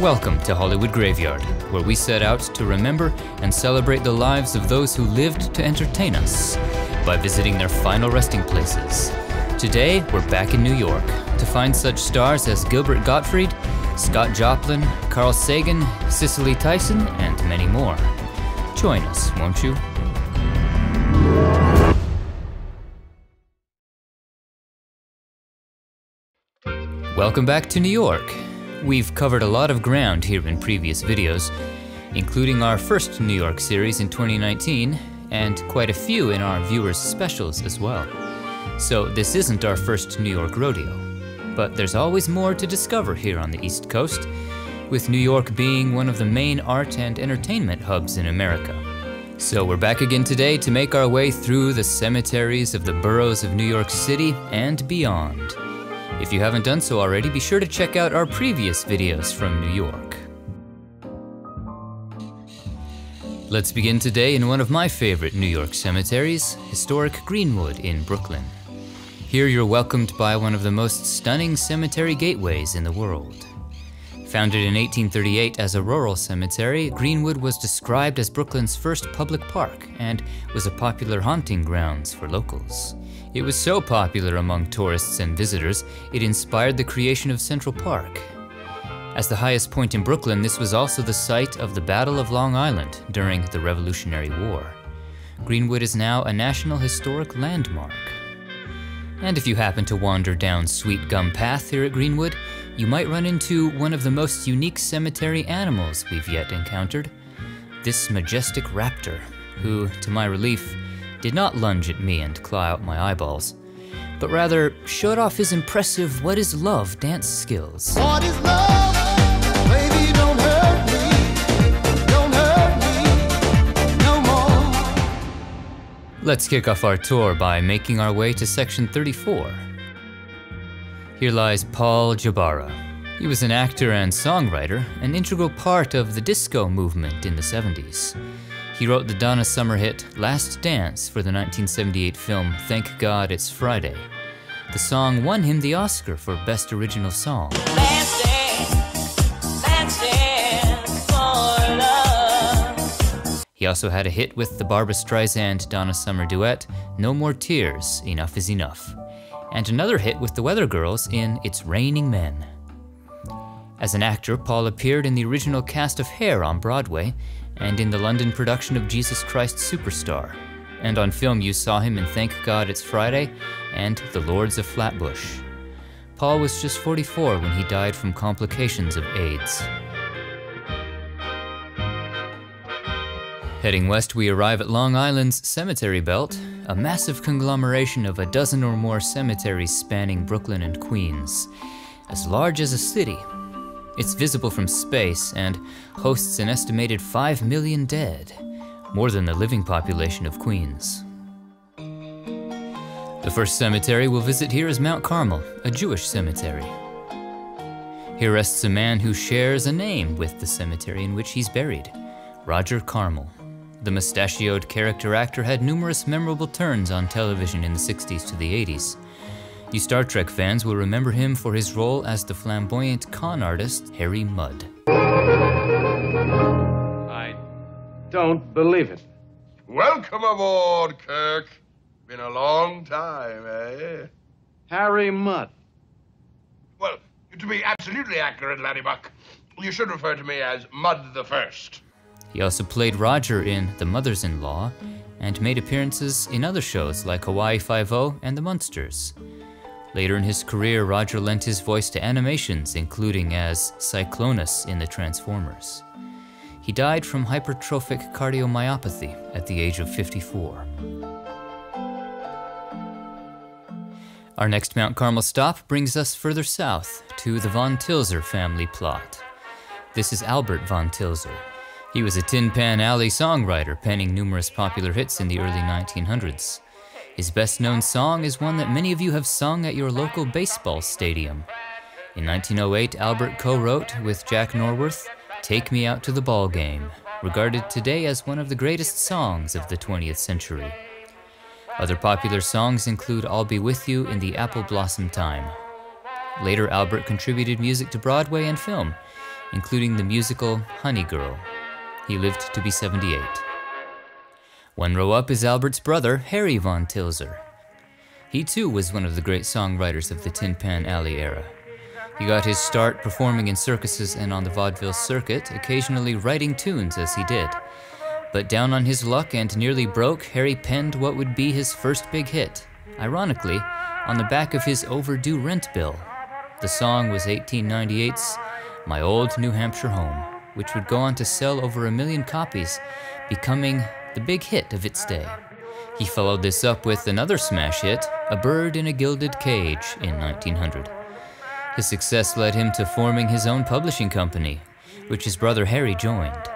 Welcome to Hollywood Graveyard, where we set out to remember and celebrate the lives of those who lived to entertain us by visiting their final resting places. Today, we're back in New York to find such stars as Gilbert Gottfried, Scott Joplin, Carl Sagan, Cicely Tyson, and many more. Join us, won't you? Welcome back to New York. We've covered a lot of ground here in previous videos, including our first New York series in 2019, and quite a few in our viewers' specials as well. So this isn't our first New York rodeo, but there's always more to discover here on the East Coast, with New York being one of the main art and entertainment hubs in America. So we're back again today to make our way through the cemeteries of the boroughs of New York City and beyond. If you haven't done so already, be sure to check out our previous videos from New York. Let's begin today in one of my favorite New York cemeteries, historic Greenwood in Brooklyn. Here you're welcomed by one of the most stunning cemetery gateways in the world. Founded in 1838 as a rural cemetery, Greenwood was described as Brooklyn's first public park and was a popular haunting grounds for locals. It was so popular among tourists and visitors, it inspired the creation of Central Park. As the highest point in Brooklyn, this was also the site of the Battle of Long Island during the Revolutionary War. Greenwood is now a National Historic Landmark. And if you happen to wander down Sweet Gum Path here at Greenwood, you might run into one of the most unique cemetery animals we've yet encountered. This majestic raptor, who, to my relief, did not lunge at me and claw out my eyeballs, but rather showed off his impressive What is Love dance skills. What is love? Baby, don't hurt me. Don't hurt me no more. Let's kick off our tour by making our way to section 34. Here lies Paul Jabara. He was an actor and songwriter, an integral part of the disco movement in the 70s. He wrote the Donna Summer hit Last Dance for the 1978 film Thank God It's Friday. The song won him the Oscar for Best Original Song. Last dance, last dance. He also had a hit with the Barbra Streisand Donna Summer duet, No More Tears, Enough is Enough, and another hit with the Weather Girls in It's Raining Men. As an actor, Paul appeared in the original cast of Hair on Broadway and in the London production of Jesus Christ Superstar. And on film, you saw him in Thank God It's Friday and The Lords of Flatbush. Paul was just 44 when he died from complications of AIDS. Heading west, we arrive at Long Island's Cemetery Belt, a massive conglomeration of a dozen or more cemeteries spanning Brooklyn and Queens. As large as a city, it's visible from space and hosts an estimated 5 million dead, more than the living population of Queens. The first cemetery we'll visit here is Mount Carmel, a Jewish cemetery. Here rests a man who shares a name with the cemetery in which he's buried, Roger Carmel. The mustachioed character actor had numerous memorable turns on television in the 60s to the 80s. You Star Trek fans will remember him for his role as the flamboyant con artist Harry Mudd. I don't believe it. Welcome aboard, Kirk. Been a long time, eh? Harry Mudd. Well, to be absolutely accurate, Laddie Buck, you should refer to me as Mudd the First. He also played Roger in The Mothers in Law and made appearances in other shows like Hawaii Five-O and The Munsters. Later in his career, Roger lent his voice to animations, including as Cyclonus in The Transformers. He died from hypertrophic cardiomyopathy at the age of 54. Our next Mount Carmel stop brings us further south to the Von Tilzer family plot. This is Albert Von Tilzer. He was a Tin Pan Alley songwriter, penning numerous popular hits in the early 1900s. His best known song is one that many of you have sung at your local baseball stadium. In 1908, Albert co wrote with Jack Norworth Take Me Out to the Ball Game, regarded today as one of the greatest songs of the 20th century. Other popular songs include I'll Be With You in the Apple Blossom Time. Later, Albert contributed music to Broadway and film, including the musical Honey Girl. He lived to be 78. One row up is Albert's brother, Harry von Tilzer. He too was one of the great songwriters of the Tin Pan Alley era. He got his start performing in circuses and on the vaudeville circuit, occasionally writing tunes as he did. But down on his luck and nearly broke, Harry penned what would be his first big hit. Ironically, on the back of his overdue rent bill. The song was 1898's My Old New Hampshire Home, which would go on to sell over a million copies, becoming the big hit of its day. He followed this up with another smash hit, A Bird in a Gilded Cage, in 1900. His success led him to forming his own publishing company, which his brother Harry joined.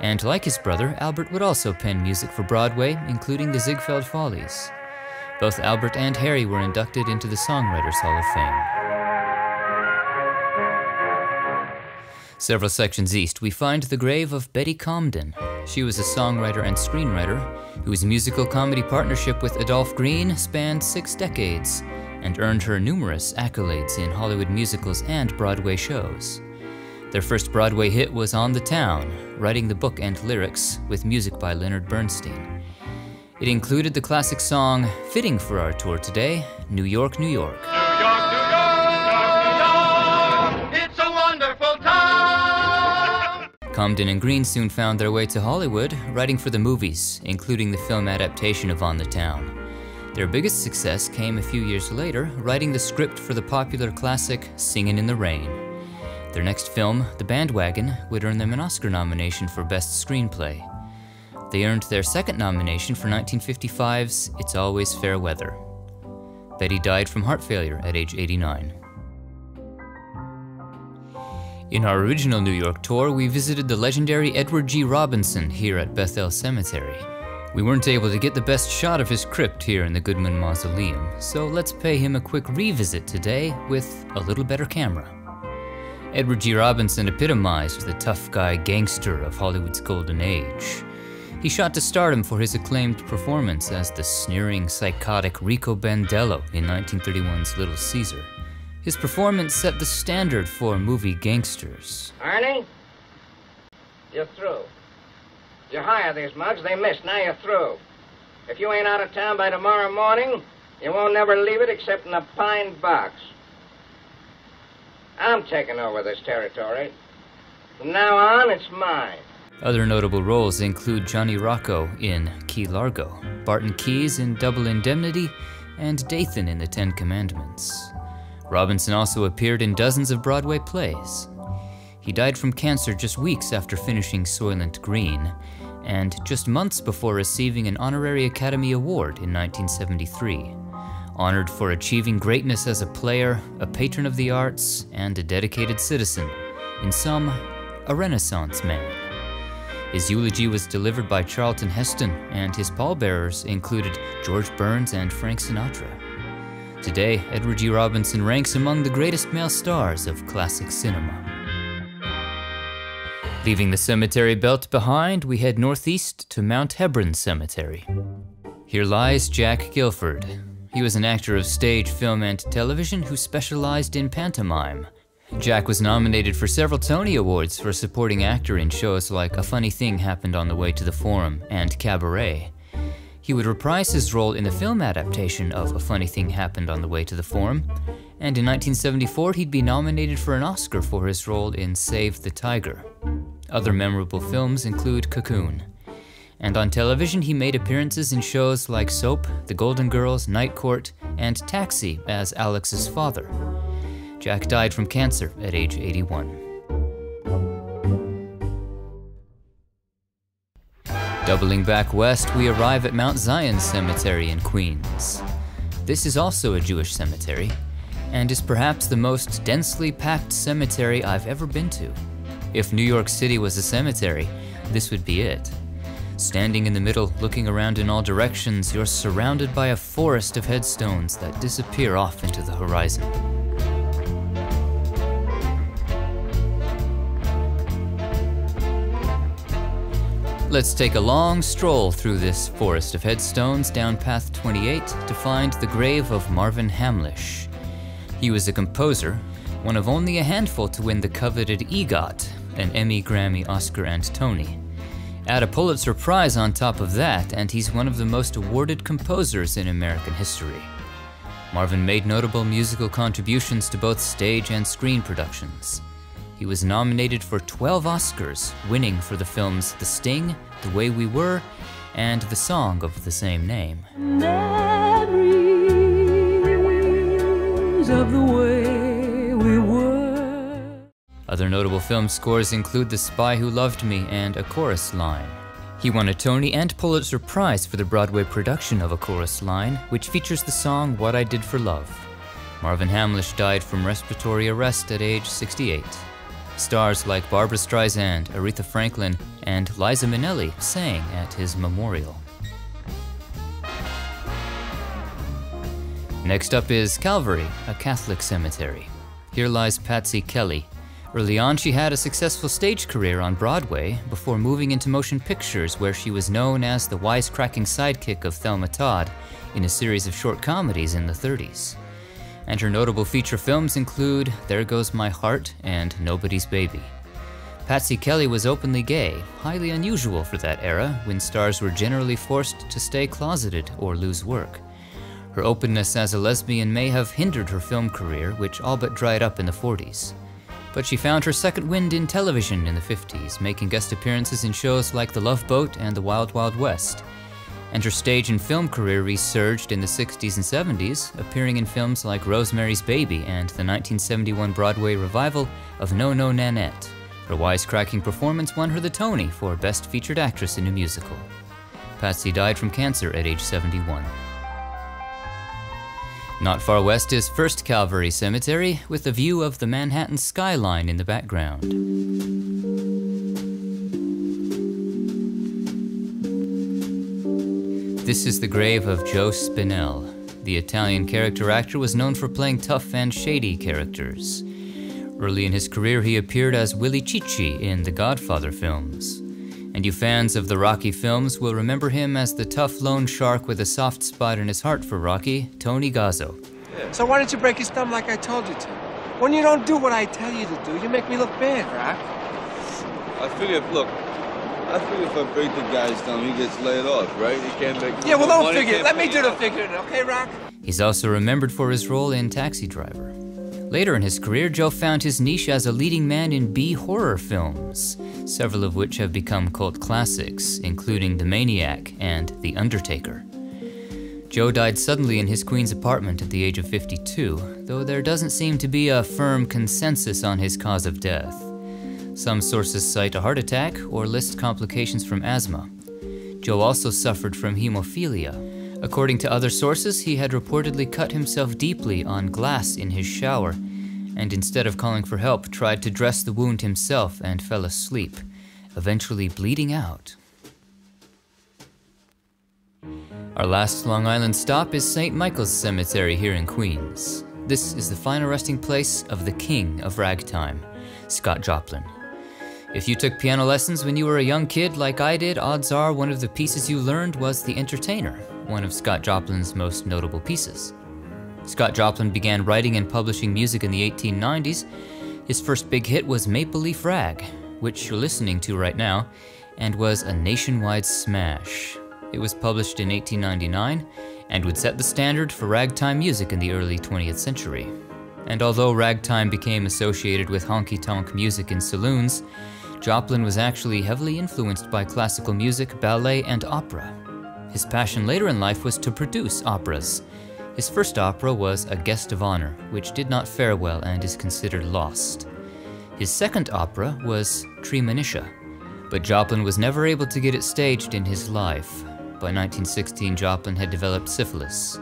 And like his brother, Albert would also pen music for Broadway, including the Ziegfeld Follies. Both Albert and Harry were inducted into the Songwriters Hall of Fame. Several sections east, we find the grave of Betty Comden. She was a songwriter and screenwriter whose musical comedy partnership with Adolph Green spanned six decades and earned her numerous accolades in Hollywood musicals and Broadway shows. Their first Broadway hit was On the Town, writing the book and lyrics with music by Leonard Bernstein. It included the classic song, fitting for our tour today, New York, New York. Comden and Green soon found their way to Hollywood, writing for the movies, including the film adaptation of On the Town. Their biggest success came a few years later, writing the script for the popular classic Singin' in the Rain. Their next film, The Bandwagon, would earn them an Oscar nomination for Best Screenplay. They earned their second nomination for 1955's It's Always Fair Weather. Betty died from heart failure at age 89. In our original New York tour, we visited the legendary Edward G. Robinson here at Bethel Cemetery. We weren't able to get the best shot of his crypt here in the Goodman Mausoleum, so let's pay him a quick revisit today with a little better camera. Edward G. Robinson epitomized the tough guy gangster of Hollywood's golden age. He shot to stardom for his acclaimed performance as the sneering, psychotic Rico Bandello in 1931's Little Caesar. His performance set the standard for movie gangsters. Arnie, you're through. You hire these mugs, they missed, now you're through. If you ain't out of town by tomorrow morning, you won't never leave it except in a pine box. I'm taking over this territory. From now on, it's mine. Other notable roles include Johnny Rocco in Key Largo, Barton Keyes in Double Indemnity, and Dathan in The Ten Commandments. Robinson also appeared in dozens of Broadway plays. He died from cancer just weeks after finishing Soylent Green, and just months before receiving an Honorary Academy Award in 1973. Honored for achieving greatness as a player, a patron of the arts, and a dedicated citizen. In sum, a Renaissance man. His eulogy was delivered by Charlton Heston, and his pallbearers included George Burns and Frank Sinatra. Today, Edward G. Robinson ranks among the greatest male stars of classic cinema. Leaving the cemetery belt behind, we head northeast to Mount Hebron Cemetery. Here lies Jack Gilford. He was an actor of stage, film, and television who specialized in pantomime. Jack was nominated for several Tony Awards for supporting actor in shows like A Funny Thing Happened on the Way to the Forum and Cabaret. He would reprise his role in the film adaptation of A Funny Thing Happened on the Way to the Forum, and in 1974 he'd be nominated for an Oscar for his role in Save the Tiger. Other memorable films include Cocoon. And on television, he made appearances in shows like Soap, The Golden Girls, Night Court, and Taxi as Alex's father. Jack died from cancer at age 81. Doubling back west, we arrive at Mount Zion Cemetery in Queens. This is also a Jewish cemetery, and is perhaps the most densely packed cemetery I've ever been to. If New York City was a cemetery, this would be it. Standing in the middle, looking around in all directions, you're surrounded by a forest of headstones that disappear off into the horizon. Let's take a long stroll through this forest of headstones down path 28 to find the grave of Marvin Hamlisch. He was a composer, one of only a handful to win the coveted EGOT, an Emmy, Grammy, Oscar, and Tony. Add a Pulitzer Prize on top of that, and he's one of the most awarded composers in American history. Marvin made notable musical contributions to both stage and screen productions. He was nominated for 12 Oscars, winning for the films The Sting, The Way We Were, and the song of the same name. Memories of the way we were. Other notable film scores include The Spy Who Loved Me and A Chorus Line. He won a Tony and Pulitzer Prize for the Broadway production of A Chorus Line, which features the song What I Did for Love. Marvin Hamlisch died from respiratory arrest at age 68. Stars like Barbra Streisand, Aretha Franklin, and Liza Minnelli sang at his memorial. Next up is Calvary, a Catholic cemetery. Here lies Patsy Kelly. Early on, she had a successful stage career on Broadway before moving into motion pictures, where she was known as the wisecracking sidekick of Thelma Todd in a series of short comedies in the 30s. And her notable feature films include There Goes My Heart and Nobody's Baby. Patsy Kelly was openly gay, highly unusual for that era when stars were generally forced to stay closeted or lose work. Her openness as a lesbian may have hindered her film career, which all but dried up in the 40s. But she found her second wind in television in the 50s, making guest appearances in shows like The Love Boat and The Wild Wild West. And her stage and film career resurged in the 60s and 70s, appearing in films like Rosemary's Baby and the 1971 Broadway revival of No No Nanette. Her wisecracking performance won her the Tony for Best Featured Actress in a Musical. Patsy died from cancer at age 71. Not far west is First Calvary Cemetery, with a view of the Manhattan skyline in the background. This is the grave of Joe Spinell. The Italian character actor was known for playing tough and shady characters. Early in his career, he appeared as Willi Cicci in the Godfather films. And you fans of the Rocky films will remember him as the tough loan shark with a soft spot in his heart for Rocky, Tony Gazzo. So why don't you break his thumb like I told you to? When you don't do what I tell you to do, you make me look bad, Rock. I figure, look, I figure if I break the guy's thumb, he gets laid off, right? He can't make. Yeah, well, no don't figure. it. can't Let me do the figuring, okay, Rock? He's also remembered for his role in Taxi Driver. Later in his career, Joe found his niche as a leading man in B horror films, several of which have become cult classics, including The Maniac and The Undertaker. Joe died suddenly in his Queens apartment at the age of 52, though there doesn't seem to be a firm consensus on his cause of death. Some sources cite a heart attack or list complications from asthma. Joe also suffered from hemophilia. According to other sources, he had reportedly cut himself deeply on glass in his shower, and instead of calling for help, tried to dress the wound himself and fell asleep, eventually bleeding out. Our last Long Island stop is St. Michael's Cemetery here in Queens. This is the final resting place of the king of ragtime, Scott Joplin. If you took piano lessons when you were a young kid like I did, odds are one of the pieces you learned was The Entertainer, one of Scott Joplin's most notable pieces. Scott Joplin began writing and publishing music in the 1890s. His first big hit was Maple Leaf Rag, which you're listening to right now, and was a nationwide smash. It was published in 1899 and would set the standard for ragtime music in the early 20th century. And although ragtime became associated with honky tonk music in saloons, Joplin was actually heavily influenced by classical music, ballet, and opera. His passion later in life was to produce operas. His first opera was A Guest of Honor, which did not fare well and is considered lost. His second opera was Treemonisha, but Joplin was never able to get it staged in his life. By 1916, Joplin had developed syphilis.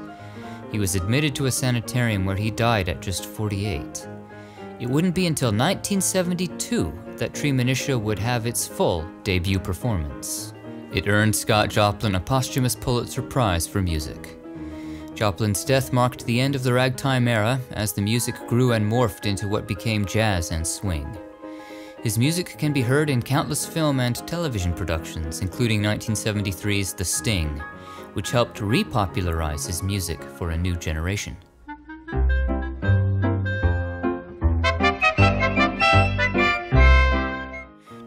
He was admitted to a sanitarium where he died at just 48. It wouldn't be until 1972 that Tree Treemonisha would have its full debut performance. It earned Scott Joplin a posthumous Pulitzer Prize for music. Joplin's death marked the end of the ragtime era as the music grew and morphed into what became jazz and swing. His music can be heard in countless film and television productions, including 1973's The Sting, which helped repopularize his music for a new generation.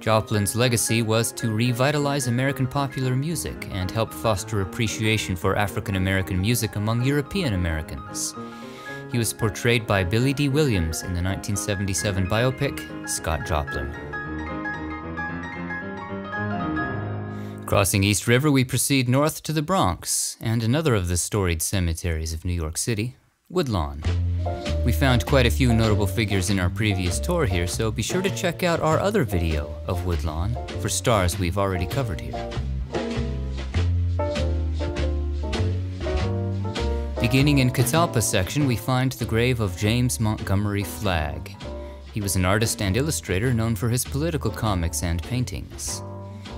Joplin's legacy was to revitalize American popular music and help foster appreciation for African American music among European Americans. He was portrayed by Billy Dee Williams in the 1977 biopic Scott Joplin. Crossing East River, we proceed north to the Bronx and another of the storied cemeteries of New York City, Woodlawn. We found quite a few notable figures in our previous tour here, so be sure to check out our other video of Woodlawn for stars we've already covered here. Beginning in Catalpa section, we find the grave of James Montgomery Flagg. He was an artist and illustrator known for his political comics and paintings.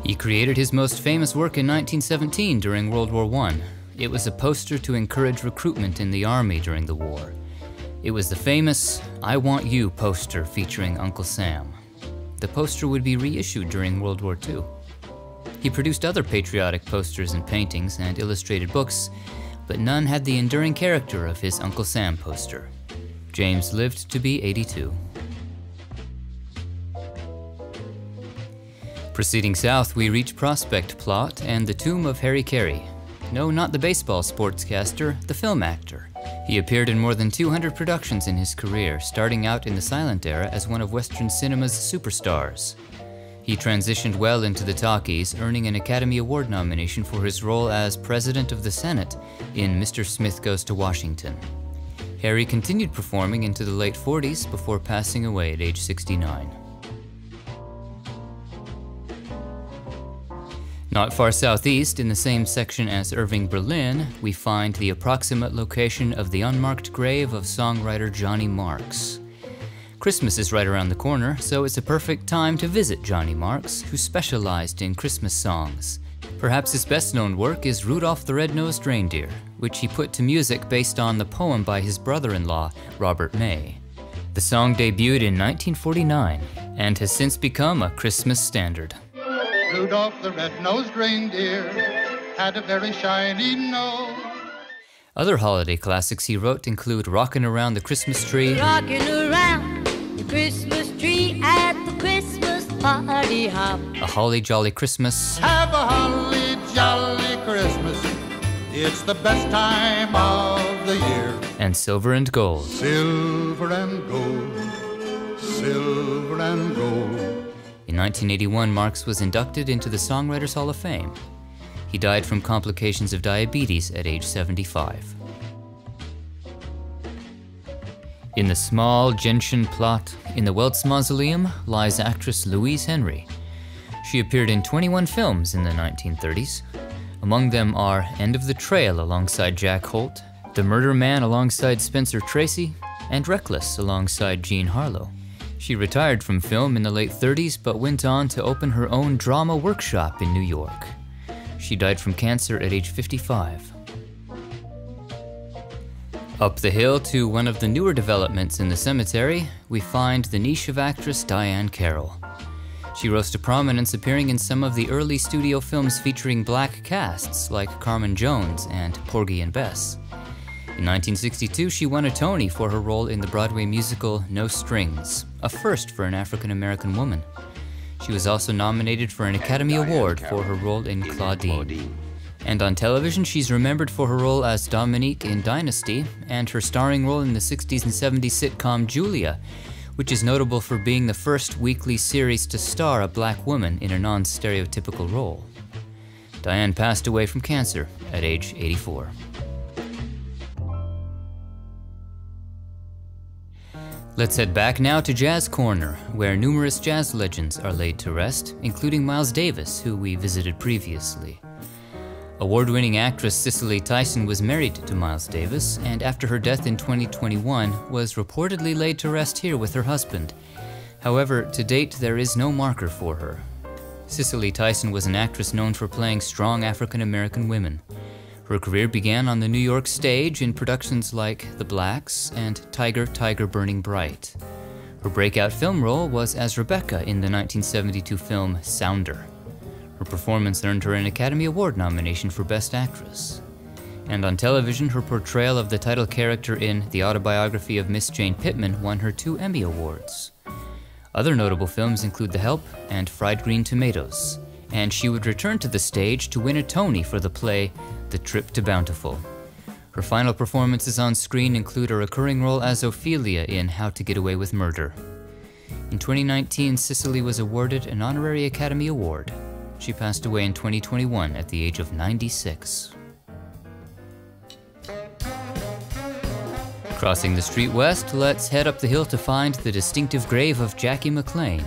He created his most famous work in 1917 during World War I. It was a poster to encourage recruitment in the army during the war. It was the famous I Want You poster featuring Uncle Sam. The poster would be reissued during World War II. He produced other patriotic posters and paintings and illustrated books, but none had the enduring character of his Uncle Sam poster. James lived to be 82. Proceeding south, we reach Prospect Plot and the tomb of Harry Carey. No, not the baseball sportscaster, the film actor. He appeared in more than 200 productions in his career, starting out in the silent era as one of Western cinema's superstars. He transitioned well into the talkies, earning an Academy Award nomination for his role as President of the Senate in Mr. Smith Goes to Washington. Harry continued performing into the late 40s before passing away at age 69. Not far southeast, in the same section as Irving Berlin, we find the approximate location of the unmarked grave of songwriter Johnny Marks. Christmas is right around the corner, so it's a perfect time to visit Johnny Marks, who specialized in Christmas songs. Perhaps his best known work is Rudolph the Red-Nosed Reindeer, which he put to music based on the poem by his brother-in-law, Robert May. The song debuted in 1949 and has since become a Christmas standard. Rudolph the red-nosed reindeer had a very shiny nose. Other holiday classics he wrote include Rockin' Around the Christmas Tree, Rocking around the Christmas tree at the Christmas party hop. A Holly Jolly Christmas, Have a holly jolly Christmas. It's the best time of the year. and Silver and Gold. Silver and gold, silver and gold. In 1981, Marks was inducted into the Songwriters Hall of Fame. He died from complications of diabetes at age 75. In the small gentian plot in the Welts Mausoleum lies actress Louise Henry. She appeared in 21 films in the 1930s. Among them are End of the Trail alongside Jack Holt, The Murder Man alongside Spencer Tracy, and Reckless alongside Jean Harlow. She retired from film in the late 30s but went on to open her own drama workshop in New York. She died from cancer at age 55. Up the hill to one of the newer developments in the cemetery, we find the niche of actress Diahann Carroll. She rose to prominence appearing in some of the early studio films featuring black casts like Carmen Jones and Porgy and Bess. In 1962, she won a Tony for her role in the Broadway musical No Strings, a first for an African American woman. She was also nominated for an Academy Award for her role in Claudine. And on television, she's remembered for her role as Dominique in Dynasty and her starring role in the 60s and 70s sitcom Julia, which is notable for being the first weekly series to star a black woman in a non stereotypical role. Diahann passed away from cancer at age 84. Let's head back now to Jazz Corner, where numerous jazz legends are laid to rest, including Miles Davis, who we visited previously. Award winning actress Cicely Tyson was married to Miles Davis, and after her death in 2021, was reportedly laid to rest here with her husband. However, to date, there is no marker for her. Cicely Tyson was an actress known for playing strong African American women. Her career began on the New York stage in productions like The Blacks and Tiger, Tiger Burning Bright. Her breakout film role was as Rebecca in the 1972 film Sounder. Her performance earned her an Academy Award nomination for Best Actress. And on television, her portrayal of the title character in The Autobiography of Miss Jane Pittman won her two Emmy Awards. Other notable films include The Help and Fried Green Tomatoes, and she would return to the stage to win a Tony for the play The Trip to Bountiful. Her final performances on screen include a recurring role as Ophelia in How to Get Away with Murder. In 2019, Cicely was awarded an honorary Academy Award. She passed away in 2021 at the age of 96. Crossing the street west, let's head up the hill to find the distinctive grave of Jackie McLean.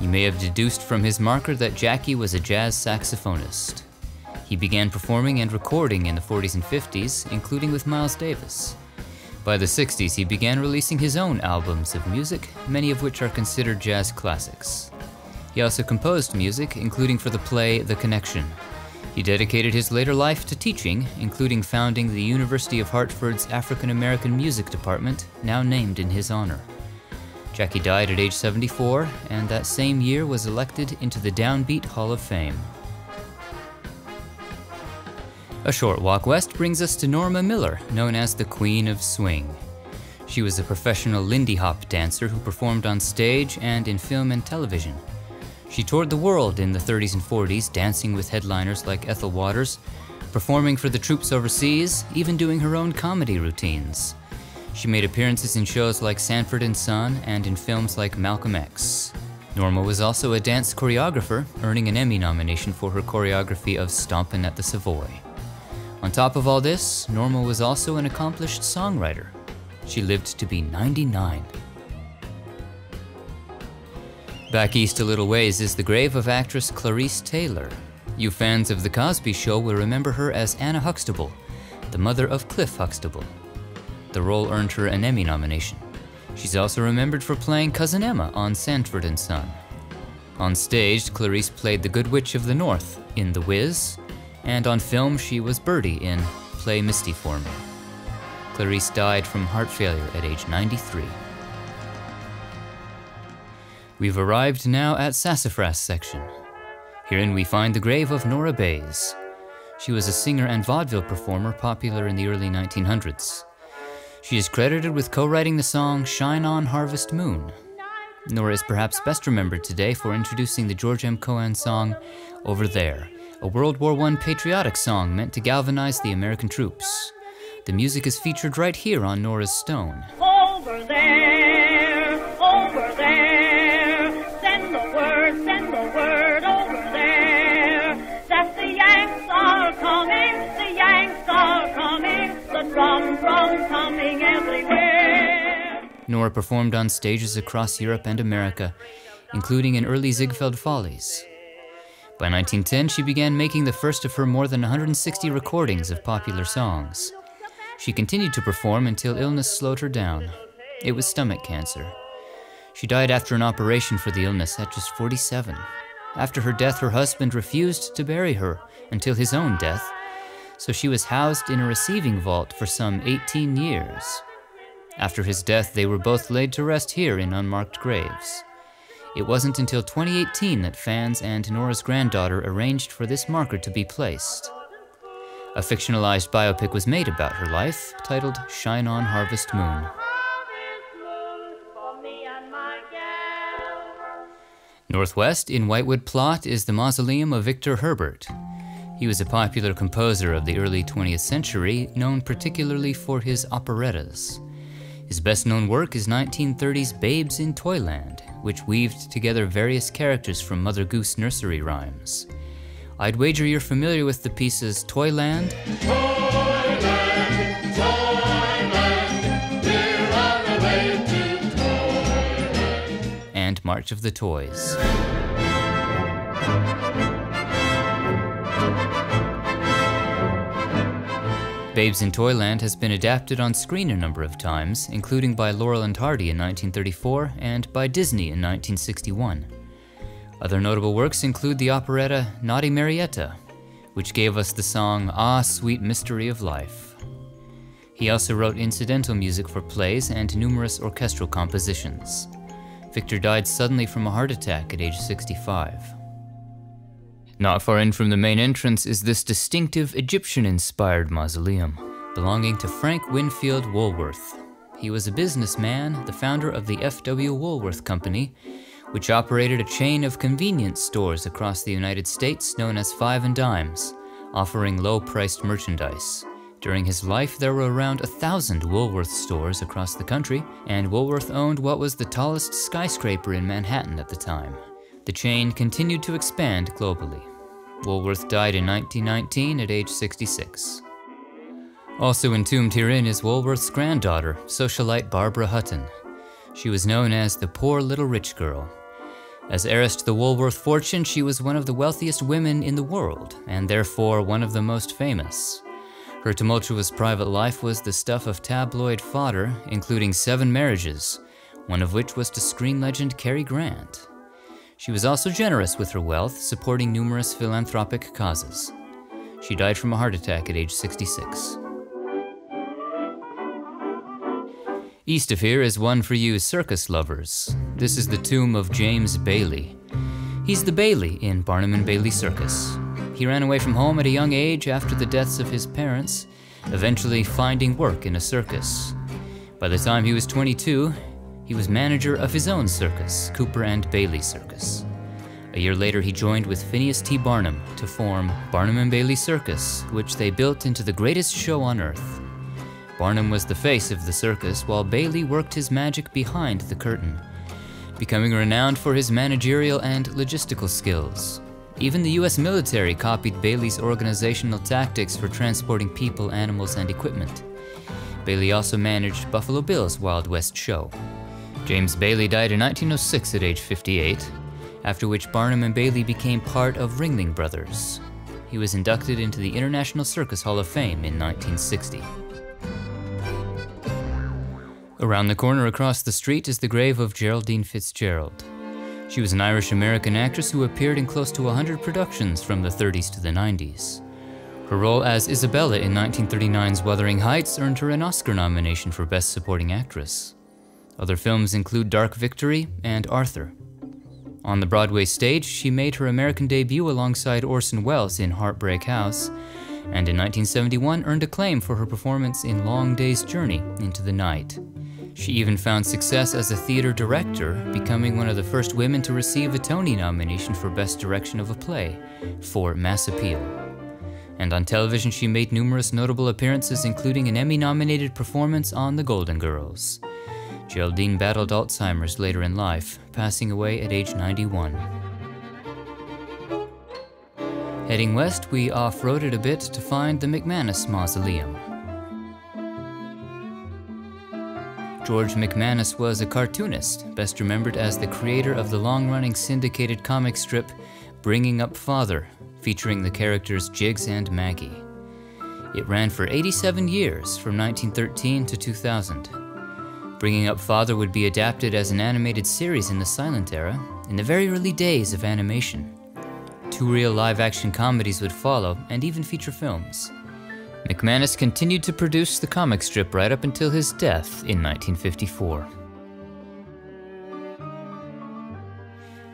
You may have deduced from his marker that Jackie was a jazz saxophonist. He began performing and recording in the 40s and 50s, including with Miles Davis. By the 60s, he began releasing his own albums of music, many of which are considered jazz classics. He also composed music, including for the play The Connection. He dedicated his later life to teaching, including founding the University of Hartford's African American Music Department, now named in his honor. Jackie died at age 74, and that same year was elected into the Downbeat Hall of Fame. A short walk west brings us to Norma Miller, known as the Queen of Swing. She was a professional Lindy Hop dancer who performed on stage and in film and television. She toured the world in the 30s and 40s, dancing with headliners like Ethel Waters, performing for the troops overseas, even doing her own comedy routines. She made appearances in shows like Sanford and Son and in films like Malcolm X. Norma was also a dance choreographer, earning an Emmy nomination for her choreography of Stompin' at the Savoy. On top of all this, Norma was also an accomplished songwriter. She lived to be 99. Back east a little ways is the grave of actress Clarice Taylor. You fans of The Cosby Show will remember her as Anna Huxtable, the mother of Cliff Huxtable. The role earned her an Emmy nomination. She's also remembered for playing Cousin Emma on Sanford and Son. On stage, Clarice played the Good Witch of the North in The Wiz, and on film she was Birdie in Play Misty for Me. Clarice died from heart failure at age 93. We've arrived now at Sassafras section. Herein we find the grave of Nora Bayes. She was a singer and vaudeville performer popular in the early 1900s. She is credited with co-writing the song Shine On Harvest Moon. Nora is perhaps best remembered today for introducing the George M. Cohan song Over There, a World War I patriotic song meant to galvanize the American troops. The music is featured right here on Nora's Stone. Over there, over there, send the word, send the word over there. That the Yanks are coming, the Yanks are coming, the drum, drum coming everywhere. Nora performed on stages across Europe and America, including in early Ziegfeld Follies. By 1910, she began making the first of her more than 160 recordings of popular songs. She continued to perform until illness slowed her down. It was stomach cancer. She died after an operation for the illness at just 47. After her death, her husband refused to bury her until his own death, so she was housed in a receiving vault for some 18 years. After his death, they were both laid to rest here in unmarked graves. It wasn't until 2018 that fans and Nora's granddaughter arranged for this marker to be placed. A fictionalized biopic was made about her life, titled Shine On Harvest Moon. Northwest in Whitewood Plot is the mausoleum of Victor Herbert. He was a popular composer of the early 20th century, known particularly for his operettas. His best known work is 1930's Babes in Toyland, which weaved together various characters from Mother Goose nursery rhymes. I'd wager you're familiar with the pieces Toyland, and March of the Toys. Babes in Toyland has been adapted on screen a number of times, including by Laurel and Hardy in 1934 and by Disney in 1961. Other notable works include the operetta Naughty Marietta, which gave us the song Ah Sweet Mystery of Life. He also wrote incidental music for plays and numerous orchestral compositions. Victor died suddenly from a heart attack at age 65. Not far in from the main entrance is this distinctive Egyptian inspired mausoleum, belonging to Frank Winfield Woolworth. He was a businessman, the founder of the F.W. Woolworth Company, which operated a chain of convenience stores across the United States known as Five and Dimes, offering low priced merchandise. During his life, there were around a thousand Woolworth stores across the country, and Woolworth owned what was the tallest skyscraper in Manhattan at the time. The chain continued to expand globally. Woolworth died in 1919 at age 66. Also entombed herein is Woolworth's granddaughter, socialite Barbara Hutton. She was known as the poor little rich girl. As heiress to the Woolworth fortune, she was one of the wealthiest women in the world, and therefore one of the most famous. Her tumultuous private life was the stuff of tabloid fodder, including seven marriages, one of which was to screen legend Cary Grant. She was also generous with her wealth, supporting numerous philanthropic causes. She died from a heart attack at age 66. East of here is one for you circus lovers. This is the tomb of James Bailey. He's the Bailey in Barnum and Bailey Circus. He ran away from home at a young age after the deaths of his parents, eventually finding work in a circus. By the time he was 22, he was manager of his own circus, Cooper and Bailey Circus. A year later, he joined with Phineas T. Barnum to form Barnum and Bailey Circus, which they built into the greatest show on earth. Barnum was the face of the circus, while Bailey worked his magic behind the curtain, becoming renowned for his managerial and logistical skills. Even the US military copied Bailey's organizational tactics for transporting people, animals, and equipment. Bailey also managed Buffalo Bill's Wild West show. James Bailey died in 1906 at age 58, after which Barnum and Bailey became part of Ringling Brothers. He was inducted into the International Circus Hall of Fame in 1960. Around the corner across the street is the grave of Geraldine Fitzgerald. She was an Irish American actress who appeared in close to 100 productions from the 30s to the 90s. Her role as Isabella in 1939's Wuthering Heights earned her an Oscar nomination for Best Supporting Actress. Other films include Dark Victory and Arthur. On the Broadway stage, she made her American debut alongside Orson Welles in Heartbreak House, and in 1971 earned acclaim for her performance in Long Day's Journey into the Night. She even found success as a theater director, becoming one of the first women to receive a Tony nomination for Best Direction of a Play for Mass Appeal. And on television, she made numerous notable appearances, including an Emmy nominated performance on The Golden Girls. Geraldine battled Alzheimer's later in life, passing away at age 91. Heading west, we off roaded a bit to find the McManus Mausoleum. George McManus was a cartoonist, best remembered as the creator of the long running syndicated comic strip Bringing Up Father, featuring the characters Jiggs and Maggie. It ran for 87 years, from 1913 to 2000. Bringing Up Father would be adapted as an animated series in the silent era, in the very early days of animation. Two reel live action comedies would follow, and even feature films. McManus continued to produce the comic strip right up until his death in 1954.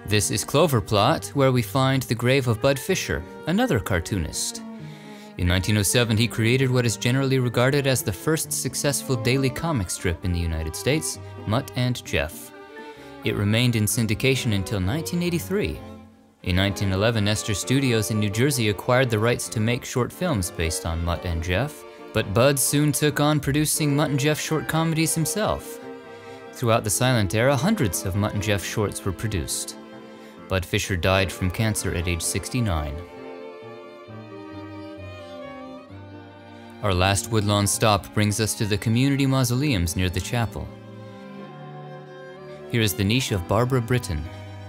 This is Cloverplot, where we find the grave of Bud Fisher, another cartoonist. In 1907, he created what is generally regarded as the first successful daily comic strip in the United States, Mutt and Jeff. It remained in syndication until 1983. In 1911, Nestor Studios in New Jersey acquired the rights to make short films based on Mutt and Jeff, but Bud soon took on producing Mutt and Jeff short comedies himself. Throughout the silent era, hundreds of Mutt and Jeff shorts were produced. Bud Fisher died from cancer at age 69. Our last Woodlawn stop brings us to the community mausoleums near the chapel. Here is the niche of Barbara Britton.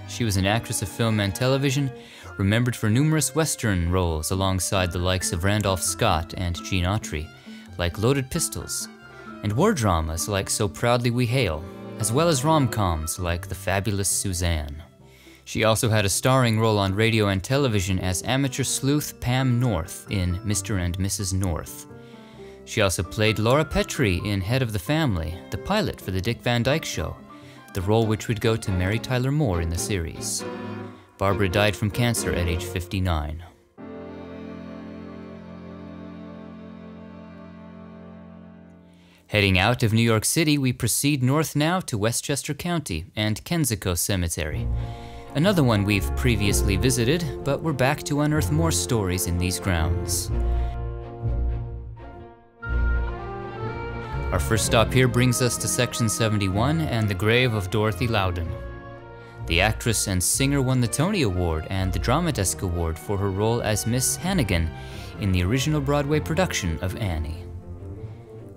She was an actress of film and television, remembered for numerous Western roles alongside the likes of Randolph Scott and Gene Autry, like Loaded Pistols, and war dramas like So Proudly We Hail, as well as rom-coms like The Fabulous Suzanne. She also had a starring role on radio and television as amateur sleuth Pam North in Mr. and Mrs. North. She also played Laura Petrie in Head of the Family, the pilot for The Dick Van Dyke Show, the role which would go to Mary Tyler Moore in the series. Barbara died from cancer at age 59. Heading out of New York City, we proceed north now to Westchester County and Kensico Cemetery. Another one we've previously visited, but we're back to unearth more stories in these grounds. Our first stop here brings us to Section 71 and the grave of Dorothy Loudon. The actress and singer won the Tony Award and the Drama Desk Award for her role as Miss Hannigan in the original Broadway production of Annie.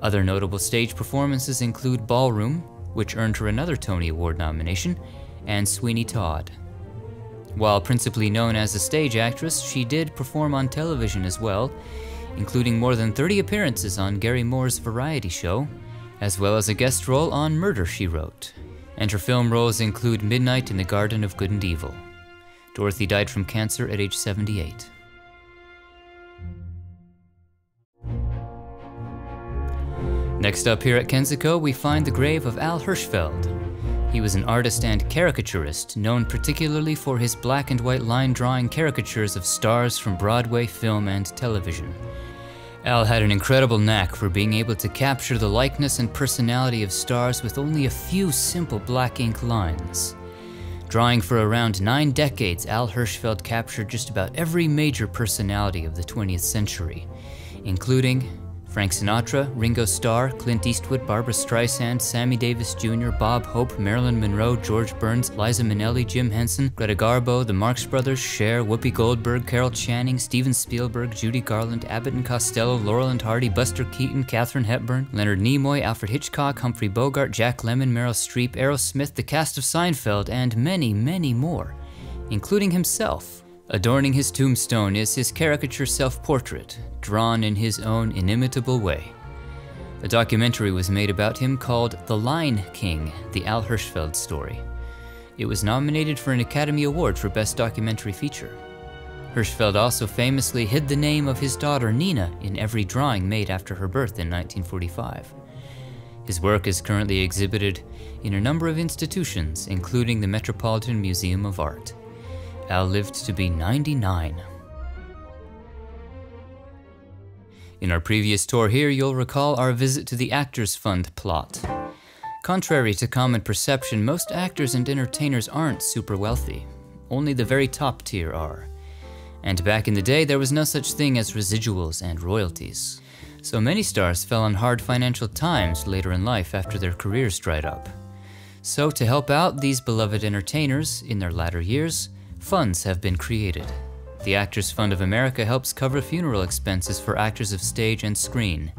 Other notable stage performances include Ballroom, which earned her another Tony Award nomination, and Sweeney Todd. While principally known as a stage actress, she did perform on television as well, including more than 30 appearances on Garry Moore's variety show, as well as a guest role on Murder, She Wrote. And her film roles include Midnight in the Garden of Good and Evil. Dorothy died from cancer at age 78. Next up here at Kensico, we find the grave of Al Hirschfeld. He was an artist and caricaturist, known particularly for his black and white line drawing caricatures of stars from Broadway, film, and television. Al had an incredible knack for being able to capture the likeness and personality of stars with only a few simple black ink lines. Drawing for around nine decades, Al Hirschfeld captured just about every major personality of the 20th century, including Frank Sinatra, Ringo Starr, Clint Eastwood, Barbra Streisand, Sammy Davis Jr., Bob Hope, Marilyn Monroe, George Burns, Liza Minnelli, Jim Henson, Greta Garbo, the Marx Brothers, Cher, Whoopi Goldberg, Carol Channing, Steven Spielberg, Judy Garland, Abbott and Costello, Laurel and Hardy, Buster Keaton, Katharine Hepburn, Leonard Nimoy, Alfred Hitchcock, Humphrey Bogart, Jack Lemmon, Meryl Streep, Aerosmith, the cast of Seinfeld, and many, many more, including himself. Adorning his tombstone is his caricature self portrait, drawn in his own inimitable way. A documentary was made about him called The Line King The Al Hirschfeld Story. It was nominated for an Academy Award for Best Documentary Feature. Hirschfeld also famously hid the name of his daughter Nina in every drawing made after her birth in 1945. His work is currently exhibited in a number of institutions, including the Metropolitan Museum of Art. Al lived to be 99. In our previous tour here, you'll recall our visit to the Actors Fund plot. Contrary to common perception, most actors and entertainers aren't super wealthy. Only the very top tier are. And back in the day, there was no such thing as residuals and royalties. So many stars fell on hard financial times later in life after their careers dried up. So, to help out these beloved entertainers in their latter years, funds have been created. The Actors Fund of America helps cover funeral expenses for actors of stage and screen,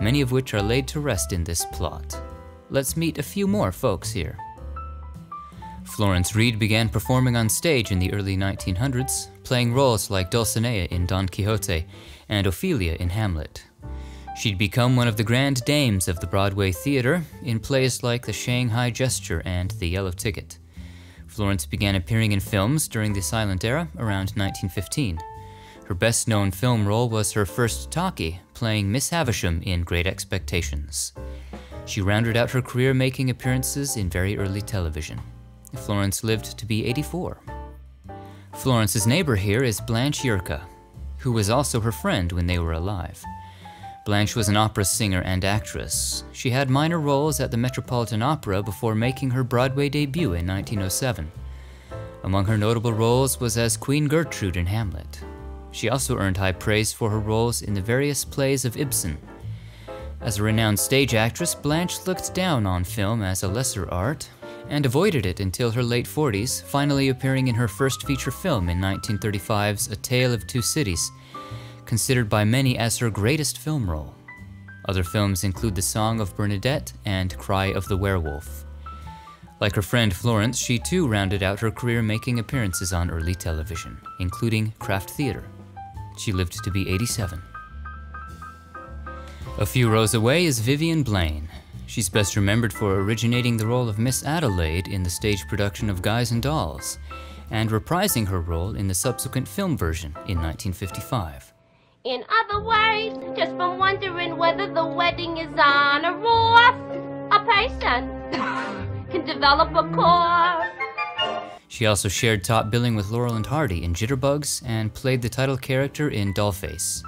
many of which are laid to rest in this plot. Let's meet a few more folks here. Florence Reed began performing on stage in the early 1900s, playing roles like Dulcinea in Don Quixote and Ophelia in Hamlet. She'd become one of the grand dames of the Broadway theater in plays like The Shanghai Gesture and The Yellow Ticket. Florence began appearing in films during the silent era around 1915. Her best known film role was her first talkie, playing Miss Havisham in Great Expectations. She rounded out her career making appearances in very early television. Florence lived to be 84. Florence's neighbor here is Blanche Yurka, who was also her friend when they were alive. Blanche was an opera singer and actress. She had minor roles at the Metropolitan Opera before making her Broadway debut in 1907. Among her notable roles was as Queen Gertrude in Hamlet. She also earned high praise for her roles in the various plays of Ibsen. As a renowned stage actress, Blanche looked down on film as a lesser art and avoided it until her late 40s, finally appearing in her first feature film in 1935's A Tale of Two Cities, considered by many as her greatest film role. Other films include The Song of Bernadette and Cry of the Werewolf. Like her friend Florence, she too rounded out her career making appearances on early television, including Kraft Theater. She lived to be 87. A few rows away is Vivian Blaine. She's best remembered for originating the role of Miss Adelaide in the stage production of Guys and Dolls, and reprising her role in the subsequent film version in 1955. In other words, just from wondering whether the wedding is on or off, a person can develop a core. She also shared top billing with Laurel and Hardy in Jitterbugs and played the title character in Dollface.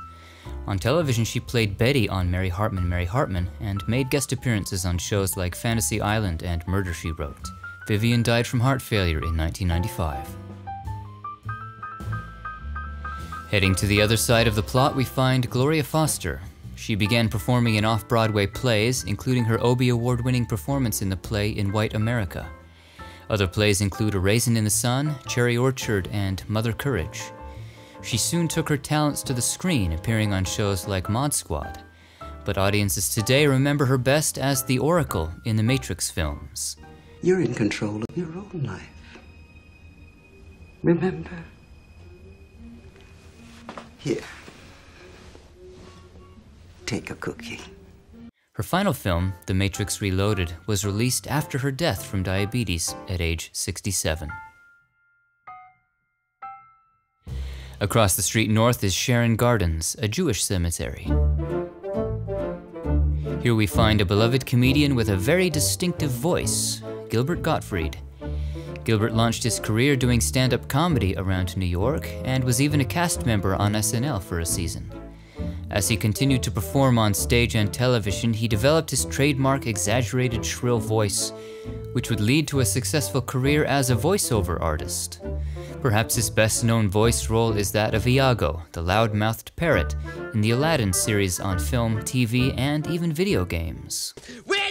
On television, she played Betty on Mary Hartman, Mary Hartman, and made guest appearances on shows like Fantasy Island and Murder She Wrote. Vivian died from heart failure in 1995. Heading to the other side of the plot, we find Gloria Foster. She began performing in off Broadway plays, including her Obie Award winning performance in the play In White America. Other plays include A Raisin in the Sun, Cherry Orchard, and Mother Courage. She soon took her talents to the screen, appearing on shows like Mod Squad. But audiences today remember her best as the Oracle in the Matrix films. You're in control of your own life. Remember? Here. Take a cookie. Her final film, The Matrix Reloaded, was released after her death from diabetes at age 67. Across the street north is Sharon Gardens, a Jewish cemetery. Here we find a beloved comedian with a very distinctive voice, Gilbert Gottfried. Gilbert launched his career doing stand up comedy around New York and was even a cast member on SNL for a season. As he continued to perform on stage and television, he developed his trademark exaggerated shrill voice, which would lead to a successful career as a voiceover artist. Perhaps his best known voice role is that of Iago, the loud mouthed parrot, in the Aladdin series on film, TV, and even video games. We're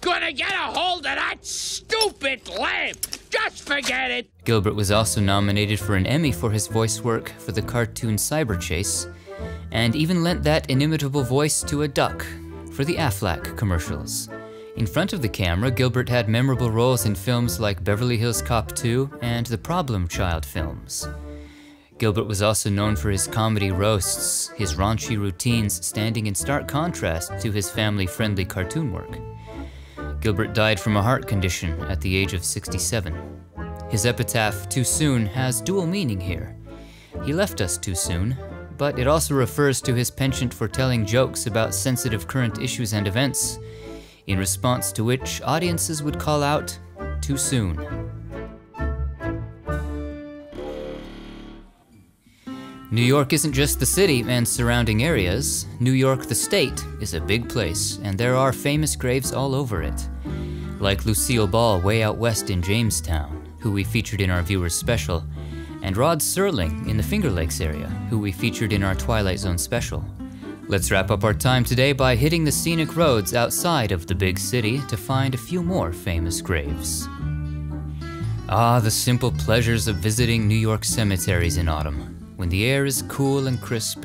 gonna get a hold of that stupid lamp! Just forget it! Gilbert was also nominated for an Emmy for his voice work for the cartoon Cyberchase, and even lent that inimitable voice to a duck for the Aflac commercials. In front of the camera, Gilbert had memorable roles in films like Beverly Hills Cop 2 and the Problem Child films. Gilbert was also known for his comedy roasts, his raunchy routines standing in stark contrast to his family friendly cartoon work. Gilbert died from a heart condition at the age of 67. His epitaph, Too Soon, has dual meaning here. He left us too soon, but it also refers to his penchant for telling jokes about sensitive current issues and events, in response to which audiences would call out, Too soon. New York isn't just the city and surrounding areas. New York, the state, is a big place, and there are famous graves all over it. Like Lucille Ball way out west in Jamestown, who we featured in our viewers special, and Rod Serling in the Finger Lakes area, who we featured in our Twilight Zone special. Let's wrap up our time today by hitting the scenic roads outside of the big city to find a few more famous graves. Ah, the simple pleasures of visiting New York cemeteries in autumn, when the air is cool and crisp,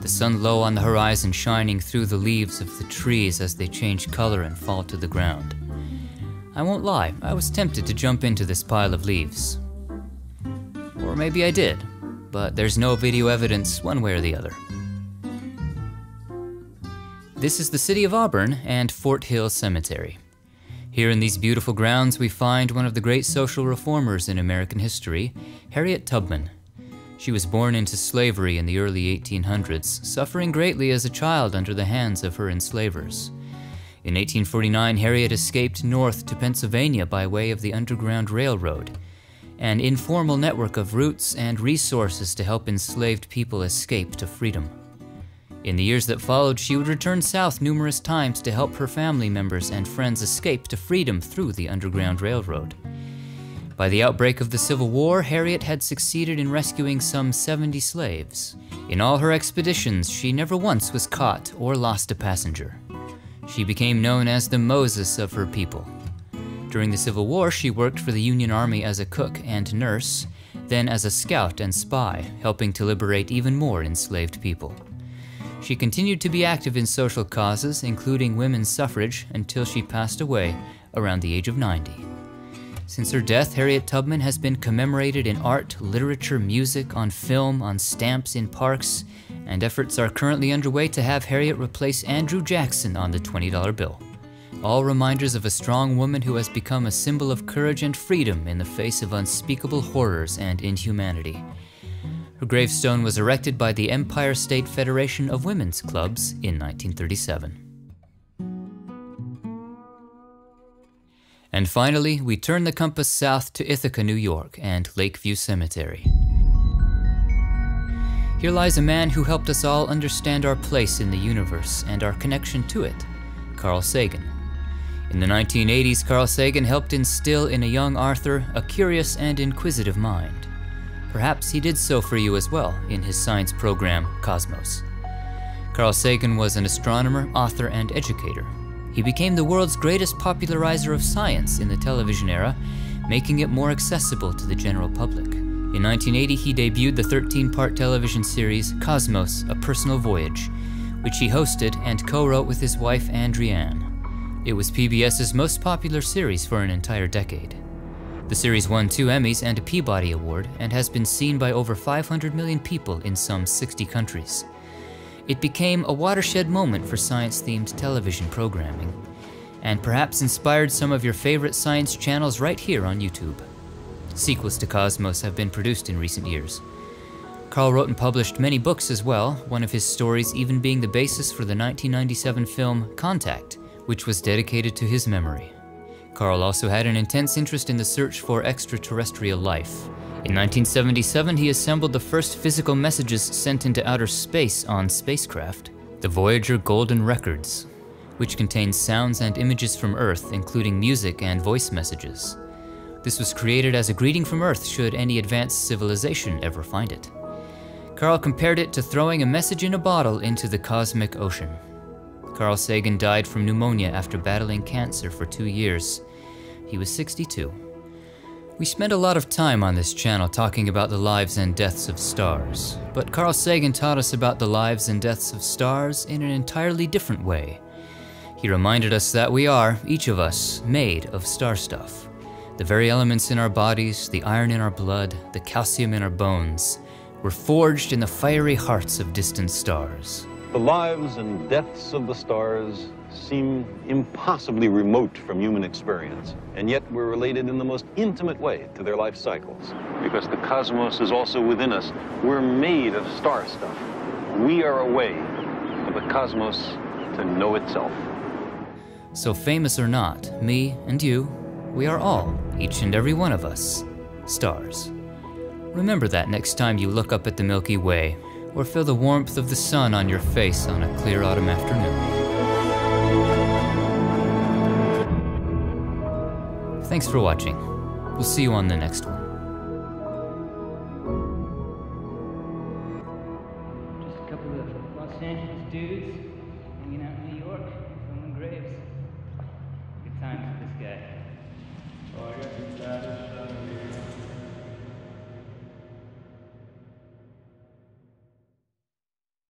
the sun low on the horizon shining through the leaves of the trees as they change color and fall to the ground. I won't lie, I was tempted to jump into this pile of leaves. Or maybe I did, but there's no video evidence one way or the other. This is the city of Auburn and Fort Hill Cemetery. Here in these beautiful grounds, we find one of the great social reformers in American history, Harriet Tubman. She was born into slavery in the early 1800s, suffering greatly as a child under the hands of her enslavers. In 1849, Harriet escaped north to Pennsylvania by way of the Underground Railroad, an informal network of routes and resources to help enslaved people escape to freedom. In the years that followed, she would return south numerous times to help her family members and friends escape to freedom through the Underground Railroad. By the outbreak of the Civil War, Harriet had succeeded in rescuing some 70 slaves. In all her expeditions, she never once was caught or lost a passenger. She became known as the Moses of her people. During the Civil War, she worked for the Union Army as a cook and nurse, then as a scout and spy, helping to liberate even more enslaved people. She continued to be active in social causes, including women's suffrage, until she passed away around the age of 90. Since her death, Harriet Tubman has been commemorated in art, literature, music, on film, on stamps, in parks, and efforts are currently underway to have Harriet replace Andrew Jackson on the $20 bill. All reminders of a strong woman who has become a symbol of courage and freedom in the face of unspeakable horrors and inhumanity. Her gravestone was erected by the Empire State Federation of Women's Clubs in 1937. And finally, we turn the compass south to Ithaca, New York, and Lakeview Cemetery. Here lies a man who helped us all understand our place in the universe and our connection to it Carl Sagan. In the 1980s, Carl Sagan helped instill in a young Arthur a curious and inquisitive mind. Perhaps he did so for you as well in his science program, Cosmos. Carl Sagan was an astronomer, author, and educator. He became the world's greatest popularizer of science in the television era, making it more accessible to the general public. In 1980, he debuted the 13 part television series Cosmos A Personal Voyage, which he hosted and co wrote with his wife Ann Druyan. It was PBS's most popular series for an entire decade. The series won two Emmys and a Peabody Award and has been seen by over 500 million people in some 60 countries. It became a watershed moment for science themed television programming, and perhaps inspired some of your favorite science channels right here on YouTube. Sequels to Cosmos have been produced in recent years. Carl wrote and published many books as well, one of his stories even being the basis for the 1997 film Contact, which was dedicated to his memory. Carl also had an intense interest in the search for extraterrestrial life. In 1977, he assembled the first physical messages sent into outer space on spacecraft, the Voyager Golden Records, which contains sounds and images from Earth, including music and voice messages. This was created as a greeting from Earth should any advanced civilization ever find it. Carl compared it to throwing a message in a bottle into the cosmic ocean. Carl Sagan died from pneumonia after battling cancer for two years. He was 62. We spend a lot of time on this channel talking about the lives and deaths of stars, but Carl Sagan taught us about the lives and deaths of stars in an entirely different way. He reminded us that we are, each of us, made of star stuff. The very elements in our bodies, the iron in our blood, the calcium in our bones, were forged in the fiery hearts of distant stars. The lives and deaths of the stars seem impossibly remote from human experience, and yet we're related in the most intimate way to their life cycles. Because the cosmos is also within us. We're made of star stuff. We are a way for the cosmos to know itself. So, famous or not, me and you, we are all, each and every one of us, stars. Remember that next time you look up at the Milky Way or feel the warmth of the sun on your face on a clear autumn afternoon. Thanks for watching. We'll see you on the next one.